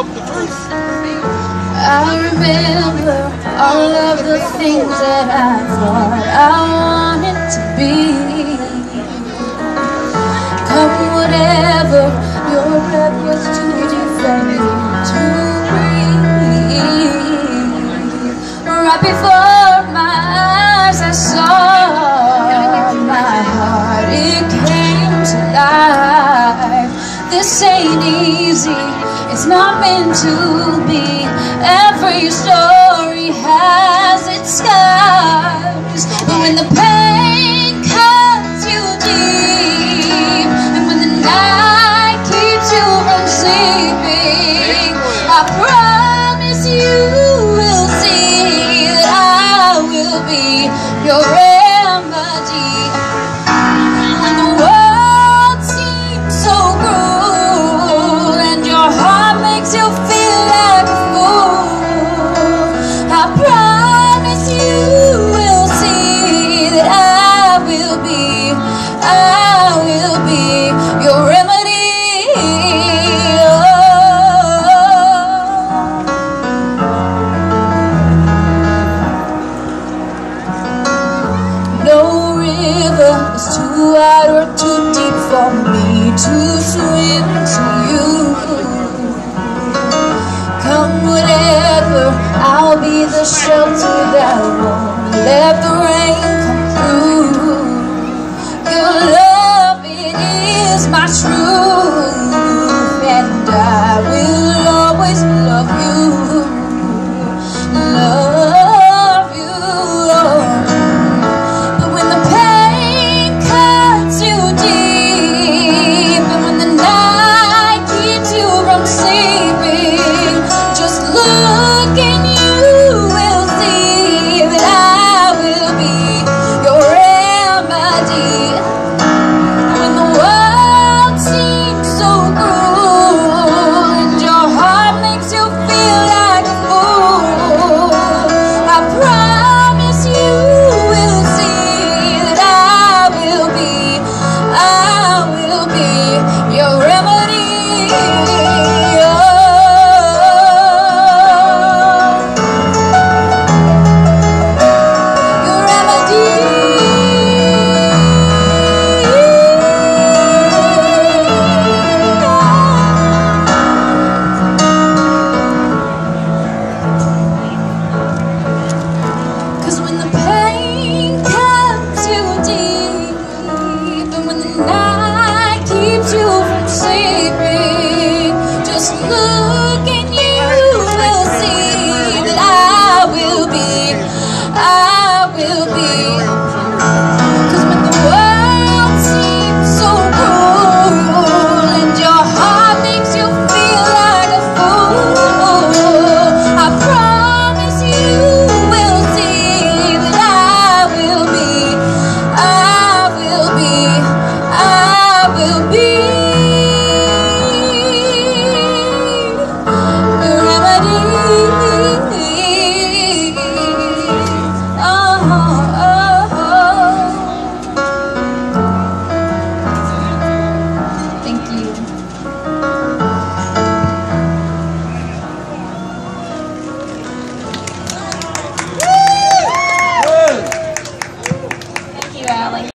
of the truth. I remember all of the things that I thought I wanted to be. Come whatever your reputation. It's not meant to be. Every story has its scars. But when the pain cuts you deep, and when the night keeps you from sleeping, I promise makes you feel like a fool, I promise you will see that I will be, I will be your remedy. Oh. No river is too wide or too deep for me to swim to you. The shelter that won't let the rain